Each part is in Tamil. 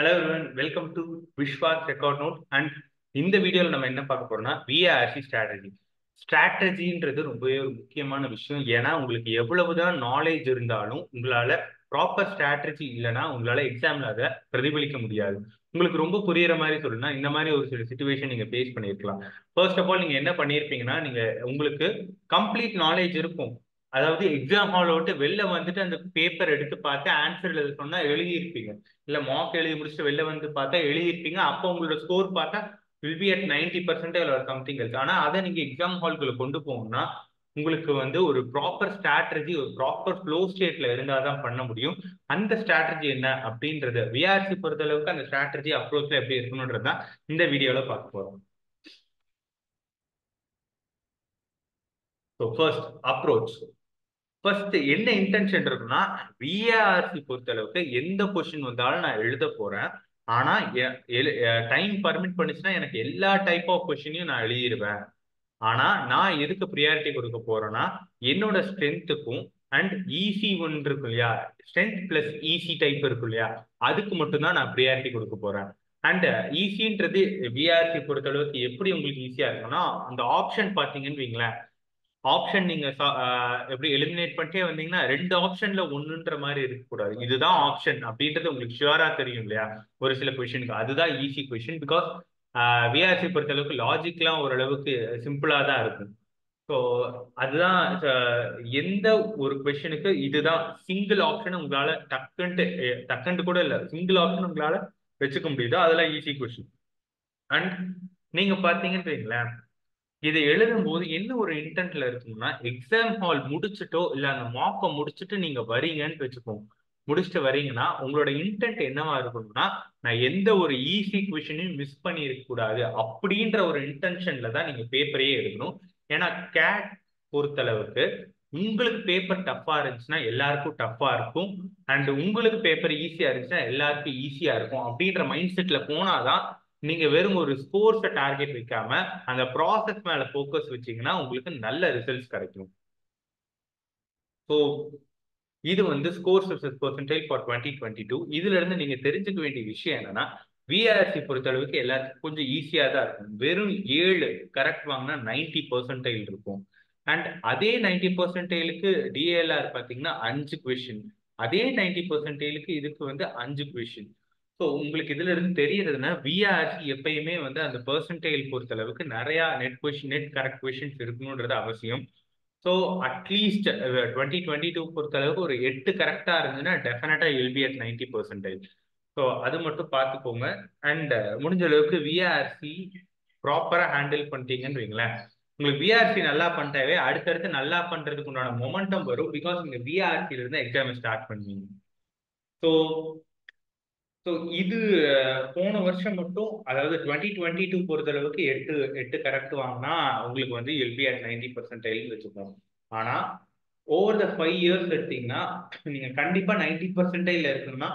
Hello everyone welcome to Vishwa record note and இந்த வீடியோவில் நம்ம என்ன பார்க்க போறோம்னா விஆர்சி ஸ்ட்ராட்டஜி ஸ்ட்ராட்டஜின்றது ரொம்பவே ஒரு முக்கியமான விஷயம். ஏன்னா உங்களுக்கு எவ்வளவுதான் நாலேஜ் இருந்தாலும் உங்களால ப்ராப்பர் ஸ்ட்ராட்டஜி இல்லைன்னா உங்களால எக்ஸாம்ல அதை பிரதிபலிக்க முடியாது. உங்களுக்கு ரொம்ப புரியுற மாதிரி சொல்லணும்னா இந்த மாதிரி ஒரு சில சுச்சுவேஷன் நீங்க ஃபேஸ் பண்ணியிருக்கலாம். ஃபர்ஸ்ட் ஆஃப் ஆல் நீங்க என்ன பண்ணியிருப்பீங்கன்னா நீங்க உங்களுக்கு கம்ப்ளீட் நாலேஜ் இருக்கும். அதாவது எக்ஸாம் ஹாலை விட்டு வெளில வந்துட்டு அந்த பேப்பர் எடுத்து பார்த்து ஆன்சர் எழுத சொன்னா எழுதியிருப்பீங்க. இல்ல மார்க் எழுதி முடிச்சுட்டு வெளில வந்து பார்த்தா எழுதியிருப்பீங்க. அப்போ உங்களோட ஸ்கோர் பார்த்தா will be at ninety percentage ஒரு சம்திங் இருக்கு ஆனா அதை நீங்க எக்ஸாம் ஹால்குள்ள கொண்டு போகணும்னா உங்களுக்கு வந்து ஒரு ப்ராப்பர் ஸ்ட்ராட்டஜி ஒரு ப்ராப்பர் ஃப்ளோ ஸ்டேட்ல இருந்தால் தான் பண்ண முடியும். அந்த ஸ்ட்ராட்டஜி என்ன அப்படின்றது விஆர்சி பொறுத்த அளவுக்கு அந்த ஸ்ட்ராட்டஜி அப்ரோச்ல எப்படி இருக்கணும்ன்றது தான் இந்த வீடியோல பார்க்க போறோம். ஸோ ஃபர்ஸ்ட் அப்ரோச் ஃபர்ஸ்ட் என்ன இன்டென்ஷன் இருக்குன்னா விஆர்சி பொறுத்த அளவுக்கு எந்த கொஸ்டின் வந்தாலும் நான் எழுத போறேன். ஆனா டைம் பர்மிட் பண்ணுச்சுன்னா எனக்கு எல்லா டைப் ஆஃப் கொஸ்டினையும் நான் எழுதிடுவேன் ஆனா நான் எதுக்கு ப்ரியாரிட்டி கொடுக்க போறேன்னா என்னோட ஸ்ட்ரென்த்துக்கும் அண்ட் ஈஸி ஒன்று இருக்கும் இல்லையா? ஸ்ட்ரென்த் பிளஸ் ஈஸி டைப் இருக்கும் இல்லையா? அதுக்கு மட்டும்தான் நான் ப்ரியாரிட்டி கொடுக்க போறேன். அண்ட் ஈஸின்றது விஆர்சி பொறுத்த அளவுக்கு எப்படி உங்களுக்கு ஈஸியா இருக்கும்னா அந்த ஆப்ஷன் பாத்தீங்கன்னு வைங்களேன். ஆப்ஷன் நீங்க எப்படி எலிமினேட் பண்ணிட்டே வந்தீங்கன்னா ரெண்டு ஆப்ஷன்ல ஒண்ணுன்ற மாதிரி இருக்கக்கூடாது. இதுதான் ஆப்ஷன் அப்படின்றது உங்களுக்கு ஷியூரா தெரியும் இல்லையா? ஒரு சில கொஷினுக்கு அதுதான் ஈஸி கொஷின் பிகாஸ் விஆர்சி பொறுத்த அளவுக்கு லாஜிக்லாம் ஓரளவுக்கு சிம்பிளா தான் இருக்கும். ஸோ அதுதான் எந்த ஒரு கொஷனுக்கு இதுதான் சிங்கிள் ஆப்ஷன் உங்களால டக்குன்ட்டு டக்குன்ட்டு கூட இல்லை. சிங்கிள் ஆப்ஷன் உங்களால வச்சுக்க முடியுதோ. அதெல்லாம் ஈஸி கொஷின் அண்ட் நீங்க பாத்தீங்கன்னு வைங்களேன் இதை எழுதும் போது என்ன ஒரு இன்டென்ட்ல இருக்கும்னா எக்ஸாம் ஹால் முடிச்சுட்டோ இல்ல அந்த மாக்கை முடிச்சுட்டு நீங்க வரீங்கன்னு வச்சுக்கோங்க. முடிச்சுட்டு வரீங்கன்னா உங்களோட இன்டென்ட் என்னவா இருக்கணும்னா நான் எந்த ஒரு ஈஸி கொஷனையும் மிஸ் பண்ணிருக்க கூடாது அப்படின்ற ஒரு இன்டென்ஷன்ல தான் நீங்க பேப்பரையே எடுக்கணும் ஏன்னா கேட் பொறுத்தளவுக்கு உங்களுக்கு பேப்பர் டஃப்பா இருந்துச்சுன்னா எல்லாருக்கும் டஃப்பா இருக்கும். அண்ட் உங்களுக்கு பேப்பர் ஈஸியா இருந்துச்சுன்னா எல்லாருக்கும் ஈஸியா இருக்கும். அப்படின்ற மைண்ட் செட்ல போனாதான் நீங்க வெறும் ஒரு ஸ்கோர்ஸை டார்கெட் வைக்காம அந்த ப்ராசஸ் மேல போக்கஸ் வச்சீங்கன்னா உங்களுக்கு நல்ல ரிசல்ட்ஸ் கிடைக்கும். ஸோ இது வந்து score success percentage for twenty twenty two இதுல இருந்து நீங்க தெரிஞ்சுக்க வேண்டிய விஷயம் என்னன்னா விஆர்எஸ்சி பொறுத்த அளவுக்கு எல்லாத்துக்கும் கொஞ்சம் ஈஸியா தான் இருக்கும். வெறும் ஏழு கரெக்ட் வாங்கினா நைன்டி பர்சன்டேஜ் இருக்கும். அண்ட் அதே நைன்டி பர்சன்டேஜுக்கு டிஎல்ஆர் பார்த்தீங்கன்னா அஞ்சு கொஷின் அதே நைன்டி பர்சன்டேஜுக்கு இதுக்கு வந்து அஞ்சு கொஷின் ஸோ உங்களுக்கு இதுல இருந்து தெரியறதுன்னா விஆர்சி எப்பயுமே வந்து அந்த பர்சன்டேஜ் பொறுத்த அளவுக்கு நிறைய net question net correct questions இருக்கணுன்றது அவசியம். So at least twenty twenty two பொறுத்த அளவுக்கு ஒரு எட்டு கரெக்டா இருந்ததுன்னா definitely will be at ninety percentage so அது மட்டும் பார்த்துக்கோங்க. அண்ட் முடிஞ்ச அளவுக்கு விஆர்சி ப்ராப்பரா ஹேண்டில் பண்ணிட்டீங்கன்னு வைங்களேன். உங்களுக்கு விஆர்சி நல்லா பண்ணிட்டாவே அடுத்தடுத்து நல்லா பண்றதுக்கு உண்டான மொமெண்டம் வரும் பிகாஸ் நீங்க விஆர்சில இருந்து எக்ஸாம் ஸ்டார்ட் பண்ணுவீங்க. ஸோ ஸோ இது போன வருஷம் மட்டும் அதாவது டுவெண்ட்டி டுவெண்ட்டி டூ பொறுத்தளவுக்கு எட்டு எட்டு கரெக்ட் வாங்கினா உங்களுக்கு வந்து எல்பி அட் நைன்டி பர்சன்டேஜ் வச்சுக்கோங்க. ஆனால் ஓவர் த ஃபைவ் இயர்ஸ் எடுத்தீங்கன்னா நீங்கள் கண்டிப்பாக நைன்டி பர்சன்டேஜ்ல இருக்குன்னா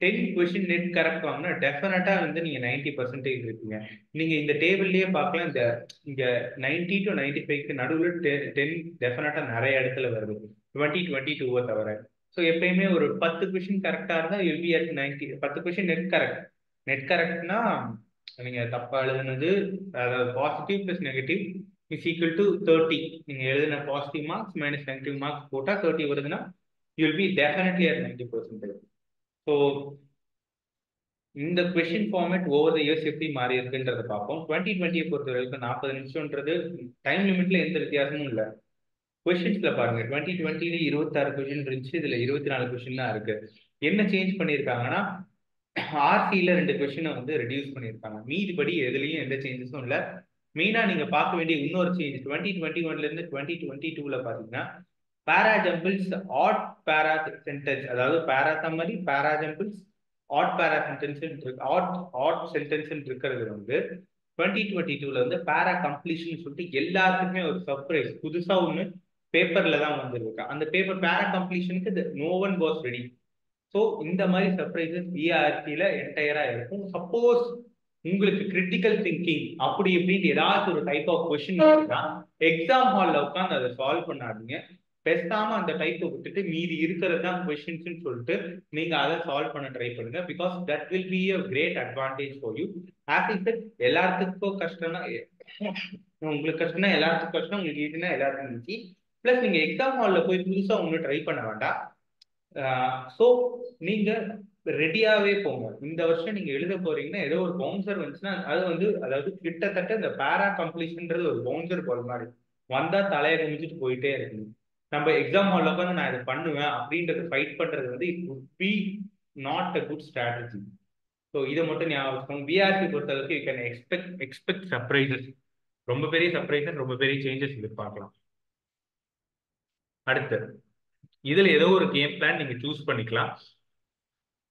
டென் கொஷின் நெட் கரெக்ட் வாங்கினா டெஃபினட்டாக வந்து நீங்கள் நைன்டி பர்சன்டேஜ் இருப்பீங்க. நீங்கள் இந்த டேபிள்லேயே பார்க்கலாம் இந்த இங்கே நைன்டி டு நைன்டி ஃபைவ்க்கு நடுவில் டென் டென் டெஃபினட்டாக நிறைய இடத்துல வருது. டுவெண்ட்டி டுவெண்ட்டி டூவை தவிர. ஸோ எப்பயுமே ஒரு பத்து கொஷின் கரெக்டாக இருந்தால் எல்பி அட் நைன்டி பத்து கொஷின் நெட் கரெக்ட் நெட் கரெக்ட்னா நீங்கள் தப்பாக எழுதுனது அதாவது positive plus negative is equal to thirty நீங்கள் எழுதின positive marks minus negative marks போட்டால் தேர்ட்டி வருதுன்னா you'll be definitely at ninety percentage so இந்த question format over the years எப்படி மாறி இருக்குன்றதை பார்ப்போம். டுவெண்ட்டி டுவெண்ட்டியை பொறுத்த வரைக்கும் நாற்பது நிமிஷம்ன்றது டைம் லிமிட்ல எந்த வித்தியாசமும் இல்லை. கொஷின்ஸ்ல பாருங்க. டுவெண்ட்டி டுவெண்ட்டில இருபத்தாறு கொஷின் இருந்துச்சு. இதுல இருபத்தி நாலு கொஷின் தான் இருக்கு. என்ன சேஞ்ச் பண்ணிருக்காங்கன்னா ஆர்சியில ரெண்டு கொஸ்டினை வந்து ரெடியூஸ் பண்ணிருக்காங்க மீதிபடி எதுலயும் எந்த சேஞ்சஸும் இல்ல. மெயினா நீங்க பார்க்க வேண்டிய இன்னொரு சேஞ்ச் டுவெண்ட்டி டுவெண்ட்டி ஒன்ல இருந்து டுவெண்ட்டி டுவெண்ட்டி டூல பாத்தீங்கன்னா பேரா ஜம்பிள்ஸ் ஆட் பேரா சென்டென்ஸ் அதாவது para summary para jumbles odd para sentence odd odd sentence இருக்கிறது வந்து டுவெண்ட்டி டுவெண்ட்டி டூல வந்து பேரா கம்ப்ளீஷன் சொல்லிட்டு எல்லாருக்குமே ஒரு சர்ப்ரைஸ் புதுசா ஒண்ணு பேப்பர்ல தான் வந்திருக்கு. அந்த paper para கம்ப்ளீஷனுக்கு no one was ready so இந்த மாதிரி சர்ப்ரைசஸ் பிஆர்சியில என்டையராக இருக்கும். சப்போஸ் உங்களுக்கு கிரிட்டிக்கல் திங்கிங் அப்படி இப்படின்னு ஏதாச்சும் ஒரு டைப் ஆஃப் கொஸ்டின் எக்ஸாம் ஹாலில் உட்காந்து அதை சால்வ் பண்ணாதீங்க. பேசாம அந்த டைப்பை விட்டுட்டு மீதி இருக்கிறது தான் கொஷின்ஸ்னு சொல்லிட்டு நீங்க அதை சால்வ் பண்ண ட்ரை பண்ணுங்க. Because that will be a great advantage for you as it எல்லாத்துக்கும் கஷ்டம்னா உங்களுக்கு கஷ்டம்னா எல்லாத்துக்கும் கஷ்டம் உங்களுக்கு ஈஸினா எல்லாத்துக்கும் ஈஸி. பிளஸ் நீங்க எக்ஸாம் ஹாலில் போய் புதுசாக ஒன்றும் ட்ரை பண்ண வேண்டாம். ஸோ நீங்க ரெடியாகவே போங்க. இந்த வருஷம் நீங்க எழுத போறீங்கன்னா ஏதோ ஒரு பவுன்சர் வந்துச்சுன்னா அது வந்து அதாவது கிட்டத்தட்ட இந்த பேரா கம்ப்ளீஷன்ன்றது ஒரு பவுன்சர் போகிற மாதிரி. வந்தா தலையை குமிச்சிட்டு போயிட்டே இருக்கணும். நம்ம எக்ஸாம் ஹாலில் உட்காந்து நான் இதை பண்ணுவேன் அப்படின்றது ஃபைட் பண்றது வந்து it would be not a good strategy so இதை மட்டும் ஞாபகம் வச்சுக்கோங்க. பிஆர்சி பொறுத்தளவுக்கு you can expect expect surprises ரொம்ப பெரிய சர்ப்ரைசஸ் ரொம்ப பெரிய சேஞ்சஸ் எதிர்பார்க்கலாம். அடுத்து இதுல ஏதோ ஒரு கேம் பிளான் நீங்க சூஸ் பண்ணிக்கலாம்.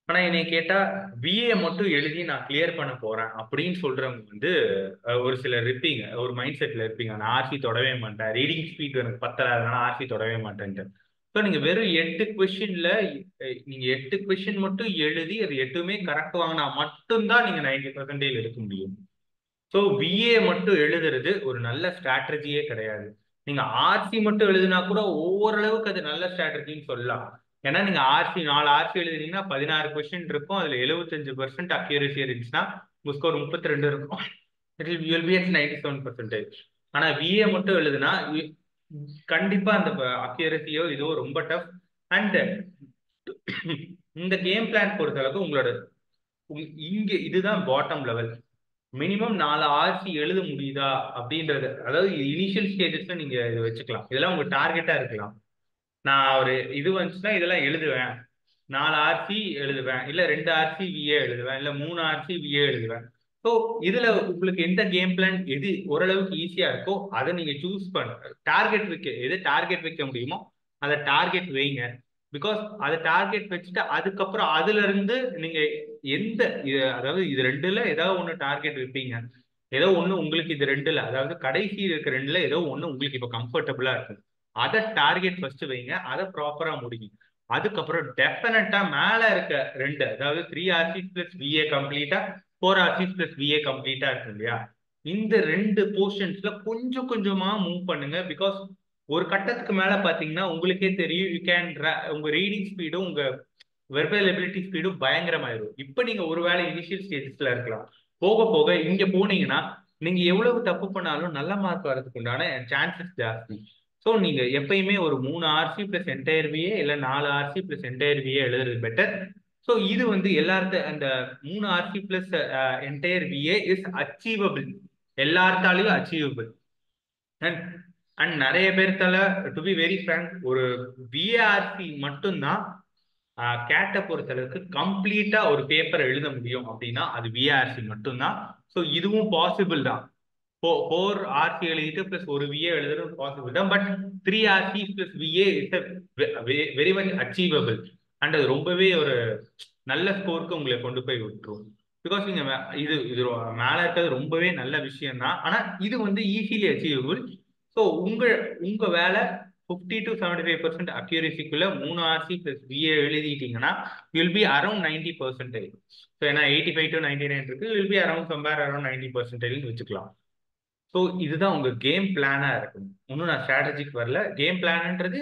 ஆனா என்னை கேட்டா பிஏ மட்டும் எழுதி நான் கிளியர் பண்ண போறேன் அப்படின்னு சொல்றவங்க வந்து ஒரு சிலர் இருப்பீங்க. ஒரு மைண்ட் செட்ல இருப்பீங்க. நான் ஆர்சி தொடவே மாட்டேன். ரீடிங் ஸ்பீட் எனக்கு பத்தல அதனால ஆர்சி தொடவே மாட்டேன்ட்டு. ஸோ நீங்க வெறும் எட்டு கொஸ்டின்ல நீங்க எட்டு கொஸ்டின் மட்டும் எழுதி அது எட்டுமே கரெக்ட் வாங்கினா மட்டும்தான் நீங்க நைன்டி பர்சன்டேஜ் எடுக்க முடியும். ஸோ பிஏ மட்டும் எழுதுறது ஒரு நல்ல ஸ்ட்ராட்டஜியே கிடையாது. நீங்க ஆர்சி மட்டும் எழுதினா கூட ஓரளவுக்கு அது நல்ல ஸ்ட்ராட்டஜின்னு சொல்லலாம். ஏன்னா நீங்க ஆர்சி நாலு ஆர்சி எழுதுனீங்கன்னா பதினாறு கொஸ்டின் இருக்கும். அதுல எழுபத்தஞ்சு பர்சன்ட் அக்யூரசி இருந்துச்சுன்னா உங்க ஸ்கோர் முப்பத்தி ரெண்டு இருக்கும் it will be at ninety seven percentage ஆனா விஏ மட்டும் எழுதுனா கண்டிப்பா அந்த அக்யூரசியோ இதோ ரொம்ப டஃப் அண்ட் இந்த கேம் பிளான் பொறுத்த அளவுக்கு உங்களோட இங்க இதுதான் பாட்டம் லெவல் மினிமம் நாலு ஆர்சி எழுத முடியுதா அப்படின்றது. அதாவது இனிஷியல் ஸ்டேஜஸ்ல நீங்க இது வச்சுக்கலாம். இதெல்லாம் உங்க டார்கெட்டா இருக்கலாம். நான் ஒரு இது வந்துச்சுன்னா இதெல்லாம் எழுதுவேன். நாலு ஆர்சி எழுதுவேன். இல்ல ரெண்டு ஆர்சி விஏ எழுதுவேன். இல்ல மூணு ஆர்சி விஏ எழுதுவேன். ஸோ இதுல உங்களுக்கு எந்த கேம் பிளான் எது ஓரளவுக்கு ஈஸியா இருக்கோ அதை நீங்க சூஸ் பண்ண. டார்கெட் வைக்க எது டார்கெட் வைக்க முடியுமோ அதை டார்கெட் வைங்க. பிகாஸ் அதை டார்கெட் வச்சுட்டு அதுக்கப்புறம் அதுல இருந்து நீங்க எந்த அதாவது இது ரெண்டுல ஏதாவது ஒண்ணு டார்கெட் வைப்பீங்க. ஏதோ ஒண்ணு உங்களுக்கு இது ரெண்டுல அதாவது கடைசி இருக்க ரெண்டுல ஏதோ ஒண்ணு உங்களுக்கு இப்ப கம்ஃபர்டபுளா இருக்கும் அதை டார்கெட் ஃபர்ஸ்ட் வைங்க அதை ப்ராப்பரா முடியும் அதுக்கப்புறம் டெஃபினட்டா மேல இருக்க ரெண்டு அதாவது த்ரீ ஆர்சிஸ் பிளஸ் விஏ கம்ப்ளீட்டா ஃபோர் ஆர்சிஸ் பிளஸ் விஏ கம்ப்ளீட்டா இருக்கு இல்லையா? இந்த ரெண்டு போர்ஷன்ஸ்ல கொஞ்சம் கொஞ்சமா மூவ் பண்ணுங்க பிகாஸ் ஒரு கட்டத்துக்கு மேல பாத்தீங்கன்னா உங்களுக்கே தெரியும் யூ கேன் உங்க ரீடிங் ஸ்பீடும் உங்க வெர்பல் எபிலிட்டி ஸ்பீடும் பயங்கரமாயிரும். இப்ப நீங்க ஒருவேளை இனிஷியல் ஸ்டேஜஸ்ல இருக்கலாம். போக போக இங்க போனீங்கன்னா நீங்க எவ்வளவு தப்பு பண்ணாலும் நல்ல மார்க் வரதுக்கு உண்டான சான்சஸ் ஜாஸ்தி. ஸோ நீங்க எப்பயுமே ஒரு மூணு ஆர்சி பிளஸ் என்டையர் விஏ இல்ல நாலு ஆர்சி பிளஸ் என்டையர் விஏ எழுதுறது பெட்டர் ஸோ இது வந்து எல்லார்த்த அந்த மூணு RC plus entire VA is achievable எல்லார்த்தாலையும் achievable and and நிறைய பேர்த்தால டு பி வெரி ஃப்ரங்க் ஒரு விஏஆர்சி மட்டும்தான் கேட்டை பொறுத்த அளவுக்கு கம்ப்ளீட்டா ஒரு பேப்பர் எழுத முடியும் அப்படின்னா அது விஏஆர்சி மட்டும்தான். ஸோ இதுவும் பாசிபிள் தான். ஃபோர் ஆர்சி எழுதிட்டு பிளஸ் ஒரு விஏ எழுதுறது பாசிபிள் தான். But three RC plus VA is very much achievable and அது ரொம்பவே ஒரு நல்ல ஸ்கோருக்கு உங்களை கொண்டு போய் விட்டுரும். பிகாஸ் நீங்க இது இது மேல இருக்கிறது ரொம்பவே நல்ல விஷயம் தான் ஆனா இது வந்து ஈஸிலி அச்சீவபிள் ஸோ உங்க உங்க வேலை fifty to seventy five percent அக்யூரசிக்குள்ள மூணு RC plus VA எழுதிட்டீங்கன்னா will be around ninety percentage so ஏன்னா eighty five to ninety nine இருக்கு will be around somewhere around ninety பர்சன்டேஜ்னு வச்சுக்கலாம். ஸோ இதுதான் உங்க கேம் பிளானா இருக்கும். இன்னும் நான் ஸ்ட்ராட்டஜிக் வரல. கேம் பிளான்ன்றது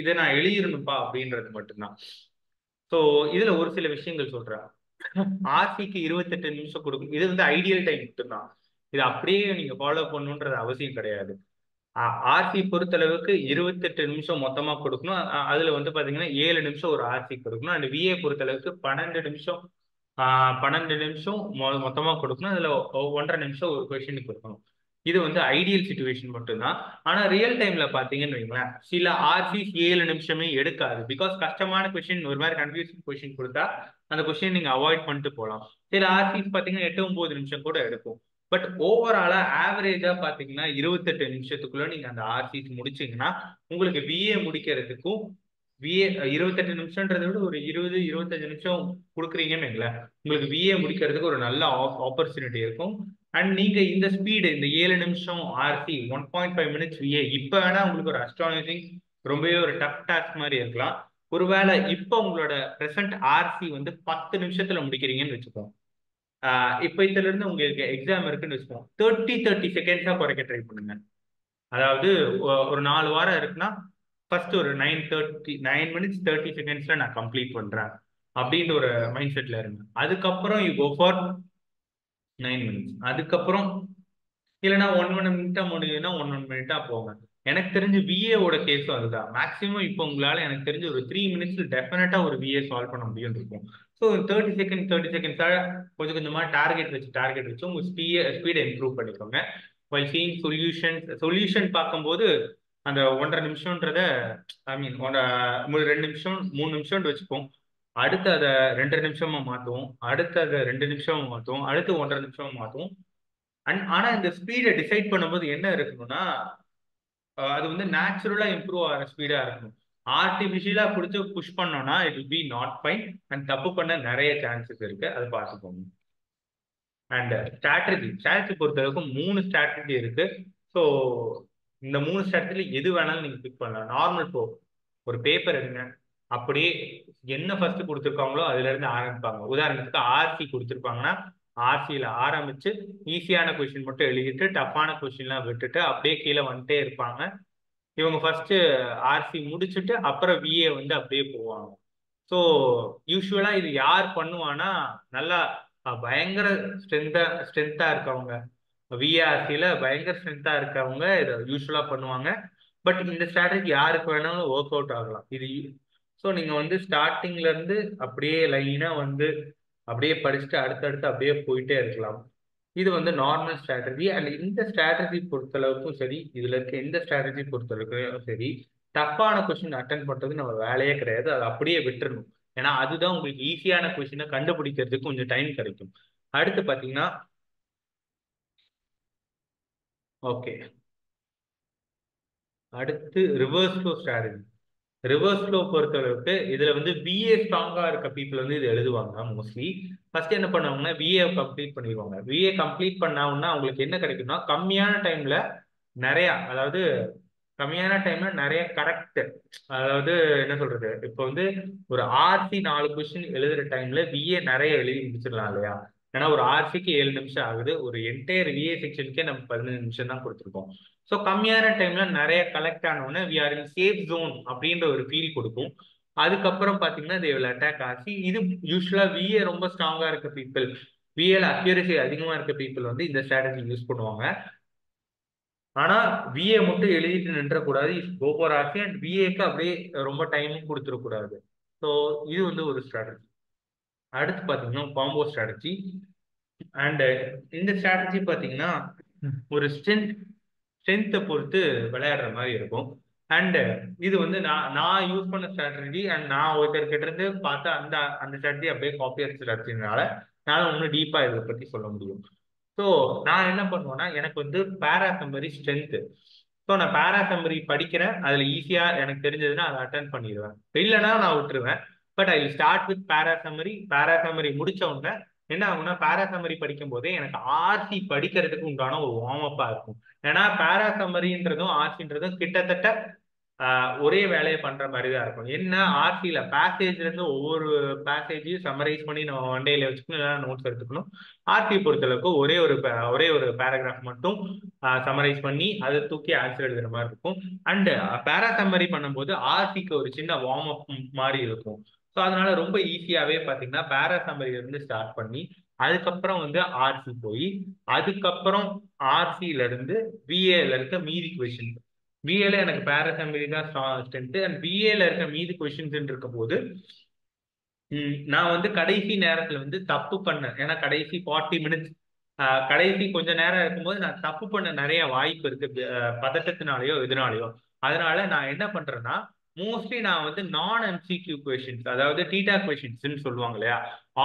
இதை நான் எழுதிடணும்ப்பா அப்படின்றது மட்டும்தான். ஸோ இதுல ஒரு சில விஷயங்கள் சொல்றேன். ஆர்சிக்கு இருபத்தெட்டு நிமிஷம் கொடுக்கும். இது வந்து ஐடியல் டைம் மட்டும்தான். இது அப்படியே நீங்க ஃபாலோ பண்ணுன்றது அவசியம் கிடையாது. ஆர்சி பொறுத்தளவுக்கு இருபத்தெட்டு நிமிஷம் மொத்தமா கொடுக்கணும். அதுல வந்து பாத்தீங்கன்னா ஏழு நிமிஷம் ஒரு ஆர்சி கொடுக்கணும். அண்ட் விஏ பொறுத்தளவுக்கு பன்னெண்டு நிமிஷம் பன்னெண்டு நிமிஷம் மொத்தமா கொடுக்கணும். அதுல ஒன்றரை நிமிஷம் ஒரு கொஷின் கொடுக்கணும். இது வந்து ஐடியல் சுச்சுவேஷன் மட்டும்தான். ஆனா ரியல் டைம்ல பாத்தீங்கன்னு வைங்களேன் சில ஆர்சிஸ் ஏழு நிமிஷமே எடுக்காது. பிகாஸ் கஷ்டமான கொஸ்டின் ஒரு மாதிரி கன்ஃபியூசிங் கொஸ்டின் கொடுத்தா அந்த கொஸ்டின் நீங்க அவாய்ட் பண்ணிட்டு போகலாம். சில ஆர்சிஸ் பாத்தீங்கன்னா எட்டு ஒன்பது நிமிஷம் கூட எடுக்கும். பட் ஓவராலா ஆவரேஜா பாத்தீங்கன்னா இருபத்தெட்டு நிமிஷத்துக்குள்ள நீங்க அந்த ஆர்சிஸ் முடிச்சீங்கன்னா உங்களுக்கு பிஏ முடிக்கிறதுக்கும் விஏ இருபத்தெட்டு நிமிஷம்ன்றதை விட ஒரு இருபது இருபத்தஞ்சு நிமிஷம் கொடுக்குறீங்கன்னு வைங்களேன். உங்களுக்கு விஏ முடிக்கிறதுக்கு ஒரு நல்ல ஆப்பர்ச்சுனிட்டி இருக்கும். அண்ட் நீங்க இந்த ஸ்பீடு இந்த ஏழு நிமிஷம் RC one point five minutes VA இப்ப வேணா உங்களுக்கு ஒரு அஸ்ட்ரானஜிங் ரொம்பவே ஒரு டஃப் டாஸ்க் மாதிரி இருக்கலாம். ஒருவேளை இப்போ உங்களோட ப்ரெசன்ட் ஆர்சி வந்து பத்து நிமிஷத்துல முடிக்கிறீங்கன்னு வச்சுக்கோங்க. இப்போ இதுல இருந்து உங்களுக்கு எக்ஸாம் இருக்குன்னு வச்சுக்கோங்க. தேர்ட்டி தேர்ட்டி செகண்ட்ஸா குறைக்க ட்ரை பண்ணுங்க. அதாவது ஒரு நாலு வாரம் இருக்குன்னா ஃபர்ஸ்ட் ஒரு nine thirty nine minutes thirty செகண்ட்ஸ்ல நான் கம்ப்ளீட் பண்றேன். அப்படின்னு ஒரு மைண்ட் செட்ல இருங்க. அதுக்கப்புறம் you go for nine minutes அதுக்கப்புறம் இல்லைன்னா ஒன் ஒன் மினிட்டா முடியுதுன்னா ஒன் ஒன் மினிட்டா போங்க. எனக்கு தெரிஞ்சு விஏவோட கேஸும் அதுதான். மேக்ஸிமம் இப்போ உங்களால எனக்கு தெரிஞ்சு ஒரு த்ரீ மினிட்ஸ்ல டெஃபினட்டா ஒரு விஏ சால்வ் பண்ண முடியும் இருக்கும். ஸோ தேர்ட்டி செகண்ட் தேர்ட்டி செகண்ட்ஸாக கொஞ்சம் கொஞ்சமாக டார்கெட் வச்சு டார்கெட் வச்சு உங்க ஸ்பீ ஸ்பீடை இம்ப்ரூவ் பண்ணிக்கோங்க. வைல் சீங் சொல்யூஷன் சொல்யூஷன் பார்க்கும்போது அந்த ஒன்றரை நிமிஷம்ன்றத ஐ மீன் ரெண்டு நிமிஷம் மூணு நிமிஷம்னு வச்சுப்போம். அடுத்து அதை ரெண்டு நிமிஷமா மாற்றுவோம் அடுத்து அதை ரெண்டு நிமிஷமா மாற்றுவோம் அடுத்து ஒன்றரை நிமிஷமா மாற்றுவோம் அண்ட் ஆனால் இந்த ஸ்பீடை டிசைட் பண்ணும்போது என்ன இருக்கணும்னா அது வந்து நேச்சுரலா இம்ப்ரூவ் ஆகிற ஸ்பீடா இருக்கும் ஆர்டிபிஷியலா பிடிச்சி புஷ் பண்ணோம்னா it will be not fine and தப்பு பண்ண நிறைய சான்சஸ் இருக்கு. அதை பார்த்துக்கோங்க. அண்ட் ஸ்ட்ராட்டஜி ஸ்ட்ராட்டஜி பொறுத்தளவுக்கு மூணு ஸ்ட்ராட்டஜி இருக்கு. ஸோ இந்த மூணு ஸ்ட்ராட்டஜில எது வேணாலும் நீங்க பிக் பண்ணலாம். நார்மல் போ ஒரு பேப்பர் எடுங்க. அப்படியே என்ன ஃபர்ஸ்ட் கொடுத்துருக்காங்களோ அதுல இருந்து ஆரம்பிப்பாங்க. உதாரணத்துக்கு ஆர்சி கொடுத்துருப்பாங்கன்னா ஆர்சியில் ஆரம்பித்து ஈஸியான கொஷின் மட்டும் எழுதிட்டு டஃப்பான கொஷின்லாம் விட்டுட்டு அப்படியே கீழே வந்துட்டே இருப்பாங்க. இவங்க ஃபஸ்ட்டு ஆர்சி முடிச்சுட்டு அப்புறம் விஏ வந்து அப்படியே போவாங்க. ஸோ யூஸ்வலாக இது யார் பண்ணுவானா நல்லா பயங்கர ஸ்ட்ரென்த்தாக ஸ்ட்ரென்த்தாக இருக்கவங்க. விஏஆர்சியில் பயங்கர ஸ்ட்ரென்த்தாக இருக்கவங்க இதை யூஸ்வலாக பண்ணுவாங்க. பட் இந்த ஸ்ட்ராட்டஜி யாருக்கு வேணாலும் ஒர்க் அவுட் ஆகலாம். இது ஸோ நீங்கள் வந்து ஸ்டார்டிங்லேருந்து அப்படியே லைனாக வந்து அப்படியே படிச்சுட்டு அடுத்தடுத்து அப்படியே போயிட்டே இருக்கலாம். இது வந்து நார்மல் ஸ்ட்ராட்டஜி அண்ட் இந்த ஸ்ட்ராட்டஜி பொறுத்தளவுக்கும் சரி இதுல இருக்க எந்த ஸ்ட்ராட்டஜி பொறுத்தளவுக்கும் சரி டஃப்பான கொஸ்டின் அட்டன் பண்றது நம்ம வேலையே கிடையாது. அதை அப்படியே விட்டுறணும். ஏன்னா அதுதான் உங்களுக்கு ஈஸியான கொஸ்டினை கண்டுபிடிக்கிறதுக்கு கொஞ்சம் டைம் கிடைக்கும். அடுத்து பாத்தீங்கன்னா ஓகே அடுத்து reverse flow strategy reverse flow பொறுத்தளவுக்கு இதுல வந்து பிஏ ஸ்ட்ராங்கா இருக்க பீப்புள் வந்து இது எழுதுவாங்க மோஸ்ட்லி ஃபர்ஸ்ட் என்ன பண்ணுவாங்கன்னா பிஏ கம்ப்ளீட் பண்ணிடுவாங்க. பிஏ கம்ப்ளீட் பண்ணாங்கன்னா அவங்களுக்கு என்ன கிடைக்கும்னா கம்மியான டைம்ல நிறைய அதாவது கம்மியான டைம்ல நிறைய கரெக்ட் அதாவது என்ன சொல்றது இப்போ வந்து ஒரு ஆர்சி நாலு கொஸ்டின் எழுதுற டைம்ல பிஏ நிறைய எழுதி முடிச்சிடலாம் இல்லையா? ஏன்னா ஒரு ஆர்சிக்கு ஏழு நிமிஷம் ஆகுது. ஒரு என்டையர் விஏ செக்ஷனுக்கே நம்ம பதினஞ்சு நிமிஷம் தான் கொடுத்துருக்கோம். ஸோ கம்மியான டைம்ல நிறைய கலெக்ட் ஆனோடனே we are in safe zone அப்படின்ற ஒரு ஃபீல் கொடுக்கும். அதுக்கப்புறம் பாத்தீங்கன்னா இது அட்டாக் ஆசி இது யூஸ்வலா விஏ ரொம்ப ஸ்ட்ராங்கா இருக்க பீப்புள் விஏல அக்யூரசி அதிகமா இருக்க பீப்புள் வந்து இந்த ஸ்ட்ராட்டஜி யூஸ் பண்ணுவாங்க. ஆனா விஏ மட்டும் எழுதிட்டு நின்றக்கூடாது. கூடாது கோபோர் ஆர்சி அண்ட் விஏக்கு அப்படியே ரொம்ப டைமும் கொடுத்துடக்கூடாது ஸோ இது வந்து ஒரு ஸ்ட்ராட்டஜி அடுத்து பாத்தீங்கன்னா காம்போ ஸ்ட்ராட்டஜி அண்ட் இந்த ஸ்ட்ராட்டஜி பாத்தீங்கன்னா ஒரு ஸ்ட்ரென்த் ஸ்ட்ரென்த்தை பொறுத்து விளையாடுற மாதிரி இருக்கும். அண்ட் இது வந்து நான் நான் யூஸ் பண்ண ஸ்ட்ராட்டஜி அண்ட் நான் ஒருத்தர்கிட்ட இருந்து பார்த்தா அந்த அந்த ஸ்ட்ராட்டஜி அப்படியே காப்பி ஸ்ட்ராட்டஜினால நான் இன்னும் டீப்பா இதை பத்தி சொல்ல முடியும். ஸோ நான் என்ன பண்ணுவேன்னா எனக்கு வந்து பேராசம்பரி ஸ்ட்ரென்த்து ஸோ நான் பேராசம்பரி படிக்கிறேன். அதுல ஈஸியா எனக்கு தெரிஞ்சதுன்னா அதை அட்டன் பண்ணிடுவேன். இல்லைன்னா நான் விட்டுருவேன். But I start with para summary para summary முடிச்ச உடனே என்ன ஆகும்னா பேராசமரி படிக்கும் போதே எனக்கு ஆர்சி படிக்கிறதுக்கு உண்டான ஒரு வார்ம் அப்பா இருக்கும். ஏன்னா பேராசமரின்றதும் ஆர்சின்றதும் கிட்டத்தட்ட ஒரே வேலையை பண்ற மாதிரி தான் இருக்கும். என்ன ஆர்சியில பேசேஜ்ல இருந்து ஒவ்வொரு பேசேஜையும் சம்மரைஸ் பண்ணி நம்ம வண்டையில வச்சுக்கணும் இல்லைன்னா நோட்ஸ் எடுத்துக்கணும். ஆர்சி பொறுத்தளவுக்கு ஒரே ஒரு ஒரே ஒரு பேராகிராஃப் மட்டும் சம்மரைஸ் பண்ணி அதை தூக்கி ஆன்சர் எழுதுற மாதிரி இருக்கும். அண்ட் பேராசம்மரி பண்ணும்போது ஆர்சிக்கு ஒரு சின்ன வார்ம் அப் மாதிரி இருக்கும். ஸோ அதனால ரொம்ப ஈஸியாவே பாத்தீங்கன்னா பேராசம்மரியில இருந்து ஸ்டார்ட் பண்ணி அதுக்கப்புறம் வந்து ஆர்சி போய் அதுக்கப்புறம் ஆர்சியில இருந்து பிஏல இருக்க மீதி கொஷின் பிஏல எனக்கு பேராசம்மரி தான் ஸ்ட்ரென்த் அண்ட் பிஏல இருக்க மீதி கொஷின்ஸ் இருக்க போது நான் வந்து கடைசி நேரத்துல வந்து தப்பு பண்ணேன். ஏன்னா கடைசி ஃபார்ட்டி மினிட்ஸ் கடைசி கொஞ்ச நேரம் இருக்கும்போது நான் தப்பு பண்ண நிறைய வாய்ப்பு இருக்கு பதட்டத்தினாலேயோ இதனாலேயோ அதனால நான் என்ன பண்றேன்னா மோஸ்ட்லி நான் வந்து நான் எம்சிக்யூ கொஷின்ஸ் அதாவது டீட்டா கொஷின்ஸ்ன்னு சொல்லுவாங்க இல்லையா?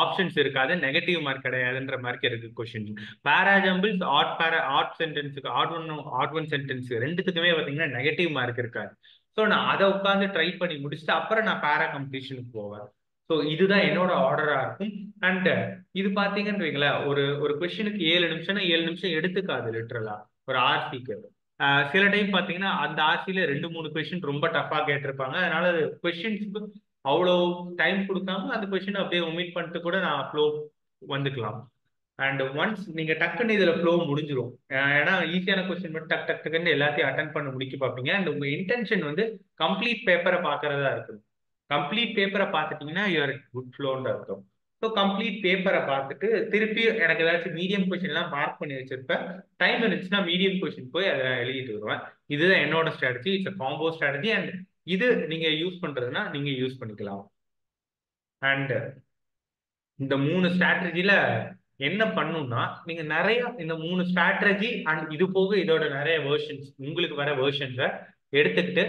ஆப்ஷன்ஸ் இருக்காது நெகட்டிவ் மார்க் கிடையாதுன்ற மாதிரி இருக்கு questions para jumbles odd para odd சென்டென்ஸுக்கு odd one odd one sentence ரெண்டுத்துக்குமே பார்த்தீங்கன்னா நெகட்டிவ் மார்க் இருக்காது. ஸோ நான் அதை உட்காந்து ட்ரை பண்ணி முடிச்சுட்டு அப்புறம் நான் பேரா காம்படிஷனுக்கு போவேன். ஸோ இதுதான் என்னோட ஆர்டரா இருக்கும். அண்ட் இது பார்த்தீங்கன்னு வைங்களேன் ஒரு ஒரு கொஷினுக்கு ஏழு நிமிஷம்னா ஏழு நிமிஷம் எடுத்துக்காது லிட்ரலா ஒரு ஆர்சிக்கு சில டைம் பாத்தீங்கன்னா அந்த ஆர்சியில ரெண்டு மூணு கொஸ்டின் ரொம்ப டஃபா கேட்டிருப்பாங்க. அதனால கொஸ்டின்ஸ்க்கு அவ்வளோ டைம் கொடுக்காம அந்த கொஸ்டின் அப்படியே ஒமிட் பண்ணிட்டு கூட நான் ஃப்ளோ வந்துக்கலாம். அண்ட் ஒன்ஸ் நீங்க டக்குன்னு இதுல ஃப்ளோ முடிஞ்சிடும் ஏன்னா ஈஸியான கொஸ்டின் மட்டும் டக் டக் டக்குன்னு எல்லாத்தையும் அட்டன் பண்ண முடிக்க பார்ப்பீங்க. அண்ட் உங்க இன்டென்ஷன் வந்து கம்ப்ளீட் பேப்பரை பார்க்குறதா இருக்கும் கம்ப்ளீட் பேப்பரை பார்த்துட்டீங்கன்னா யூஆர் குட் ஃப்ளோன்னு அர்த்தம். ஸோ கம்ப்ளீட் பேப்பரை பார்த்துட்டு திருப்பி எனக்கு ஏதாச்சும் மீடியம் கொஷின்லாம் மார்க் பண்ணி வச்சிருப்பேன். டைம் இருந்துச்சுன்னா மீடியம் கொஷின் போய் அதை எழுதிட்டு வருவேன். இதுதான் என்னோட strategy it's combo strategy and இது நீங்க யூஸ் பண்றதுன்னா நீங்க யூஸ் பண்ணிக்கலாம். அண்ட் இந்த மூணு ஸ்ட்ராட்டஜியில என்ன பண்ணும்னா நீங்க நிறைய இந்த மூணு ஸ்ட்ராட்டஜி அண்ட் இது போக இதோட நிறைய வேர்ஷன்ஸ் உங்களுக்கு வர வேர்ஷன்ஸை எடுத்துக்கிட்டு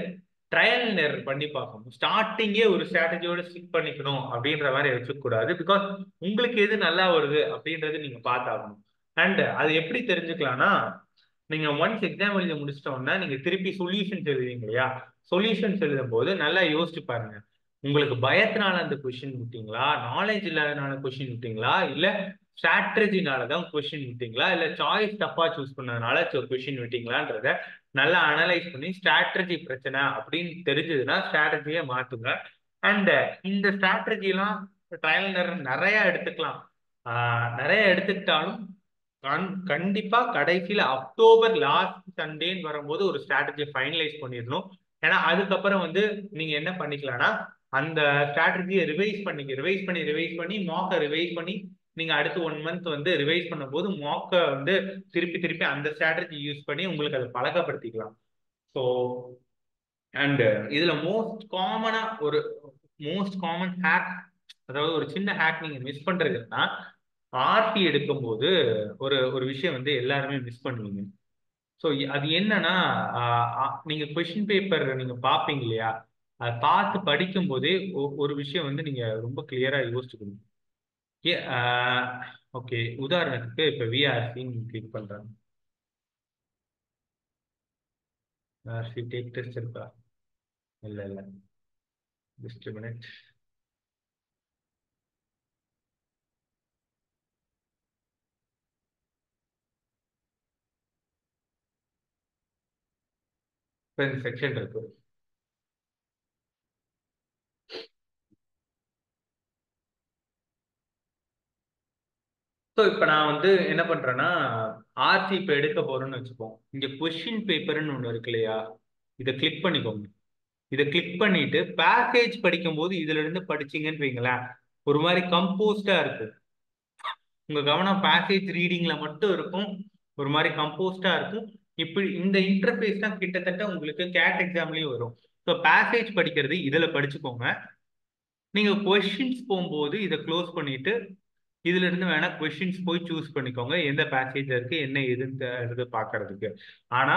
ட்ரையல் நேர் பண்ணி பார்க்கணும். ஸ்டார்டிங்கே ஒரு ஸ்ட்ராட்டஜியோட ஸ்டிக் பண்ணிக்கணும் அப்படின்ற மாதிரி வச்சுக்கூடாது பிகாஸ் உங்களுக்கு எது நல்லா வருது அப்படின்றது நீங்க பார்த்தாகணும். அண்ட் அது எப்படி தெரிஞ்சுக்கலாம்னா நீங்க ஒன்ஸ் எக்ஸாம் எழுதி முடிச்சிட்டோம்னா நீங்க திருப்பி சொல்யூஷன்ஸ் எழுதுவீங்க இல்லையா? சொல்யூஷன்ஸ் எழுதும் போது நல்லா யோசிச்சு பாருங்க. உங்களுக்கு பயத்தினால அந்த கொஸ்டின் விட்டீங்களா? நாலேஜ் இல்லாதனால கொஸ்டின் விட்டீங்களா? இல்ல ஸ்ட்ராட்டஜினால தான் கொஸ்டின் விட்டீங்களா? இல்ல சாய்ஸ் தப்பா சூஸ் பண்ணதுனால கொஸ்டின் விட்டீங்களான்றத நல்லா அனலைஸ் பண்ணி ஸ்ட்ராட்டஜி பிரச்சனை அப்படின்னு தெரிஞ்சதுன்னா ஸ்ட்ராட்டஜியை மாற்றுங்க அண்ட் இந்த ஸ்ட்ராட்டஜிலாம் ட்ரையல் ட்ரையல் நிறைய எடுத்துக்கலாம். நிறைய எடுத்துக்கிட்டாலும் கண் கண்டிப்பா கடைசியில அக்டோபர் லாஸ்ட் சண்டேன்னு வரும்போது ஒரு ஸ்ட்ராட்டஜி ஃபைனலைஸ் பண்ணிடணும். ஏன்னா அதுக்கப்புறம் வந்து நீங்க என்ன பண்ணிக்கலாம்னா அந்த ஸ்ட்ராட்டஜியை ரிவைஸ் பண்ணிக்க ரிவைஸ் பண்ணி ரிவைஸ் பண்ணி மாக்கை ரிவைஸ் பண்ணி நீங்க அடுத்து ஒன் மந்த் வந்து ரிவைஸ் பண்ணும்போது மாக்க வந்து திருப்பி திருப்பி அந்த ஸ்ட்ராட்டஜி யூஸ் பண்ணி உங்களுக்கு அதை பழக்கப்படுத்திக்கலாம். ஸோ அண்ட் இதுல மோஸ்ட் காமனா ஒரு மோஸ்ட் காமன் ஹேக் அதாவது ஒரு சின்ன ஹேக் நீங்க மிஸ் பண்றதுன்னா ஆர்டி எடுக்கும்போது ஒரு ஒரு விஷயம் வந்து எல்லாருமே மிஸ் பண்ணுவீங்க. ஸோ அது என்னன்னா நீங்க கொஸ்டின் பேப்பர் நீங்க பார்ப்பீங்க இல்லையா? அதை பார்த்து படிக்கும் போதே ஒரு விஷயம் வந்து நீங்க ரொம்ப கிளியரா யோசிச்சுக்கணும். ஏ ஓகே uh, உதாரணத்துக்கு இப்ப விஆர்சின்னு கிளிக் பண்றாங்க விஆர்சி டேக் டெஸ்ட் இருக்கா? இல்ல இல்ல. ஜஸ்ட் மினிட் இப்போ இந்த செக்ஷன் இருக்கு. ஸோ இப்போ நான் வந்து என்ன பண்றேன்னா ஆர்சி இப்போ எடுக்க போறேன்னு வச்சுப்போம் இங்க கொஸ்டின் பேப்பர்னு ஒன்று இருக்கு இல்லையா? இதை கிளிக் பண்ணிக்கோங்க. இதை கிளிக் பண்ணிட்டு பேக்கேஜ் படிக்கும் போது இதுல இருந்து படிச்சீங்கன்னு வைங்களேன். ஒரு மாதிரி கம்போஸ்டா இருக்கும். உங்க கவனம் பேக்கேஜ் ரீடிங்ல மட்டும் இருக்கும். ஒரு மாதிரி கம்போஸ்டா இருக்கும். இப்படி இந்த இன்டர்ஃபேஸ் தான் கிட்டத்தட்ட உங்களுக்கு கேட் எக்ஸாம்லயும் வரும். ஸோ பேக்கேஜ் படிக்கிறது இதுல படிச்சுக்கோங்க. நீங்க கொஸ்டின்ஸ் போகும்போது இதை க்ளோஸ் பண்ணிட்டு இதுல இருந்து வேணா கொஸ்டின்ஸ் போய் சூஸ் பண்ணிக்கோங்க. எந்த பேசேஜ் இருக்கு என்ன எதுன்னு பாக்குறதுக்கு. ஆனா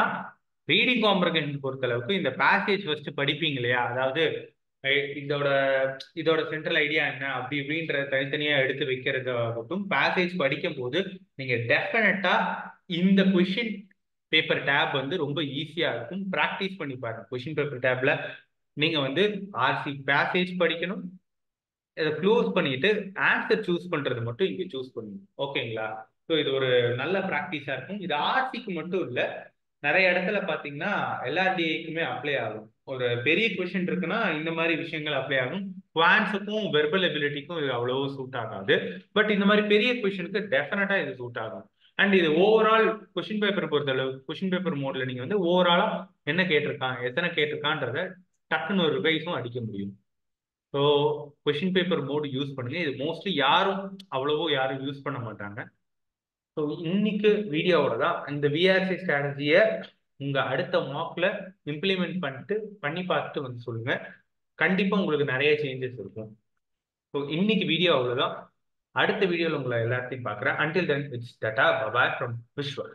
ரீடிங் காம்ப்ரகேஷன் பொறுத்த அளவுக்கு இந்த பேசேஜ் ஃபர்ஸ்ட் படிப்பீங்க இல்லையா? அதாவது இதோட இதோட சென்ட்ரல் ஐடியா என்ன? அப்படி இப்படின்ற தனித்தனியா எடுத்து வைக்கிறதாகட்டும் பேசேஜ் படிக்கும் போது நீங்க டெஃபினட்டா இந்த கொஷின் பேப்பர் டேப் வந்து ரொம்ப ஈஸியா இருக்கும். ப்ராக்டிஸ் பண்ணி பாருங்க. கொஷின் பேப்பர் டேப்ல நீங்க வந்து ஆர்சி பேசேஜ் படிக்கணும். இதை க்ளோஸ் பண்ணிட்டு ஆன்சர் சூஸ் பண்றது மட்டும் இங்க சூஸ் பண்ணுங்க ஓகேங்களா ஸோ இது ஒரு நல்ல ப்ராக்டிஸா இருக்கும். இது ஆர்சிக்கு மட்டும் இல்ல நிறைய இடத்துல பாத்தீங்கன்னா எல்லாடிஏக்குமே அப்ளை ஆகும். ஒரு பெரிய கொஷின் இருக்குன்னா இந்த மாதிரி விஷயங்கள் அப்ளை ஆகும். குவான்ஸுக்கும் வெர்பல் எபிலிட்டிக்கும் இது அவ்வளவோ சூட் ஆகாது. பட் இந்த மாதிரி பெரிய கொஷனுக்கு டெஃபினட்டா இது சூட் ஆகும். அண்ட் இது ஓவரால் கொஷின் பேப்பர் பொறுத்தளவு கொஷின் பேப்பர் மோட்ல நீங்க வந்து ஓவராலா என்ன கேட்டிருக்கான் எத்தனை கேட்டிருக்கான்றத டக்குன்னு ஒரு ரிவைஸும் அடிக்க முடியும். So question paper mode use பண்ணுங்க. இது மோஸ்ட்லி யாரும் அவ்வளவோ யாரும் யூஸ் பண்ண மாட்டாங்க. ஸோ இன்னைக்கு வீடியோவோட தான் இந்த விஆர்சி ஸ்ட்ராட்டஜியை உங்க அடுத்த மார்க்ல இம்ப்ளிமெண்ட் பண்ணிட்டு பண்ணி பார்த்துட்டு வந்து சொல்லுங்க. கண்டிப்பா உங்களுக்கு நிறைய சேஞ்சஸ் இருக்கும். ஸோ இன்னைக்கு வீடியோ அவ்வளோதான் அடுத்த வீடியோவில் உங்களை எல்லாத்தையும் பார்க்குறேன். Until then it's tata bye bye from Vishwa